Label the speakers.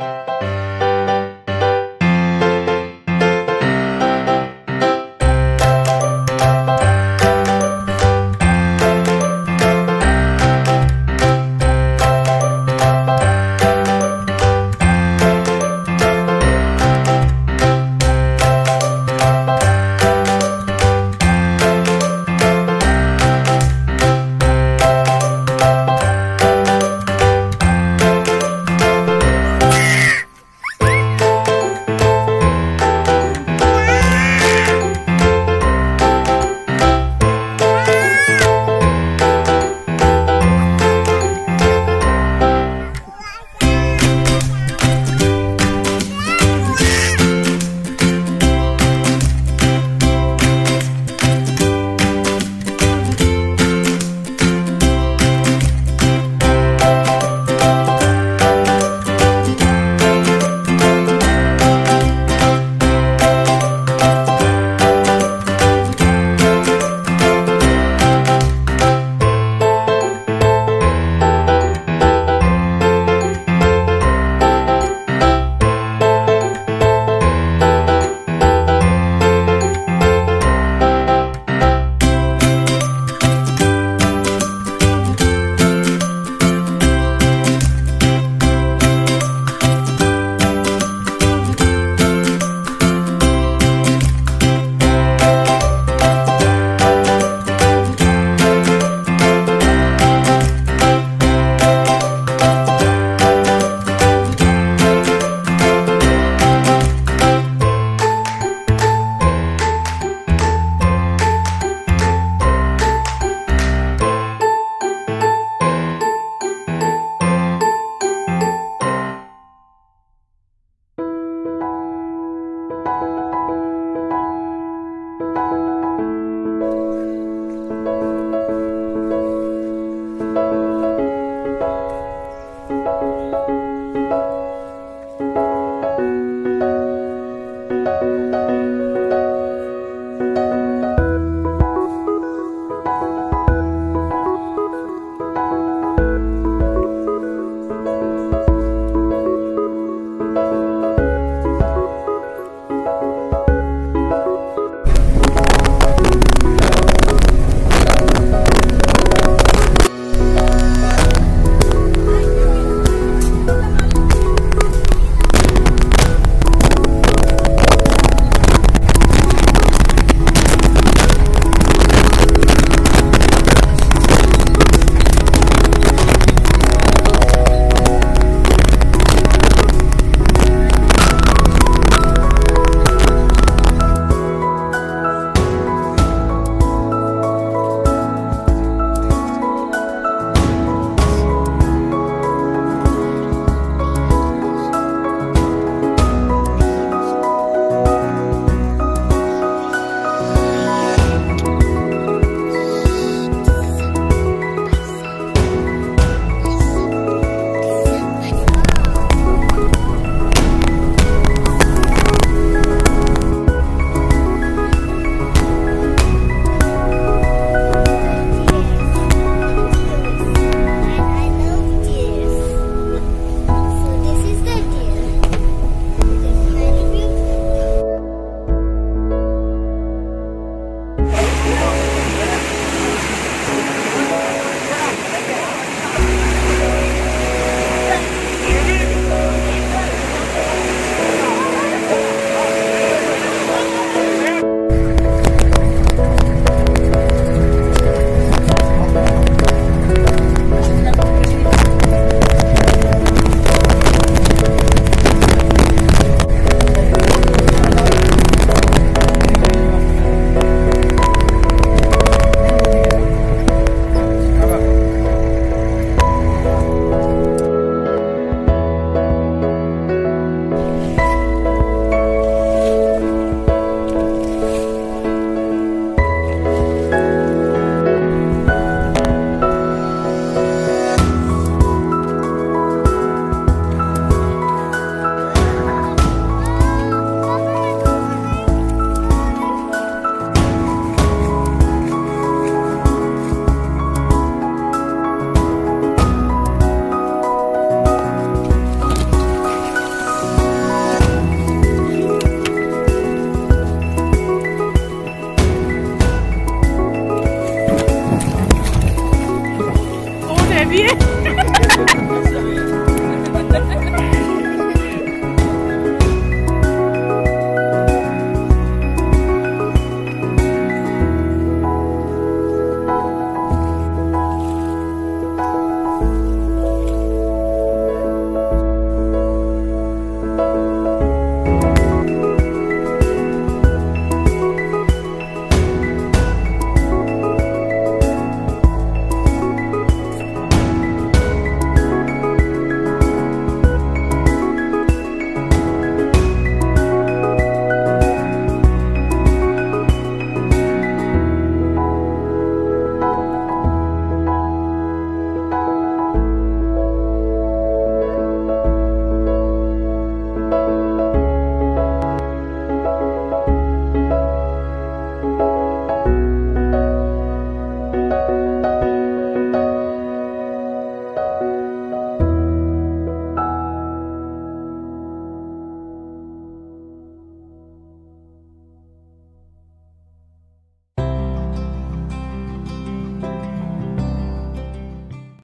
Speaker 1: Música